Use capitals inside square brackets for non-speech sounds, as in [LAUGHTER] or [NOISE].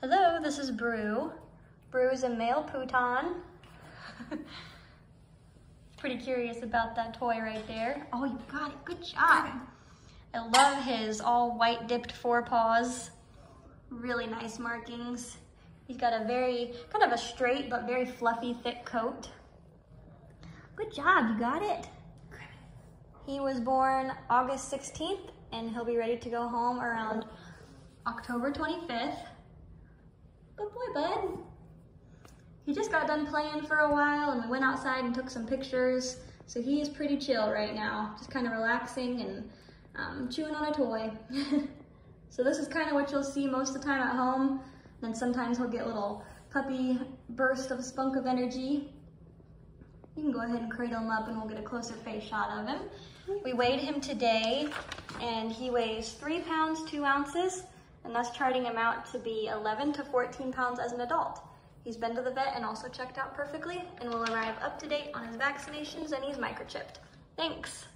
Hello, this is Brew. Brew is a male Pooton. [LAUGHS] Pretty curious about that toy right there. Oh, you got it. Good job. I love his all white dipped forepaws. Really nice markings. He's got a very, kind of a straight but very fluffy, thick coat. Good job. You got it. He was born August 16th and he'll be ready to go home around October 25th. He just got done playing for a while and we went outside and took some pictures. So he is pretty chill right now, just kind of relaxing and um, chewing on a toy. [LAUGHS] so this is kind of what you'll see most of the time at home. Then sometimes he'll get little puppy burst of spunk of energy. You can go ahead and cradle him up and we'll get a closer face shot of him. We weighed him today and he weighs three pounds, two ounces, and that's charting him out to be 11 to 14 pounds as an adult. He's been to the vet and also checked out perfectly and will arrive up to date on his vaccinations and he's microchipped. Thanks.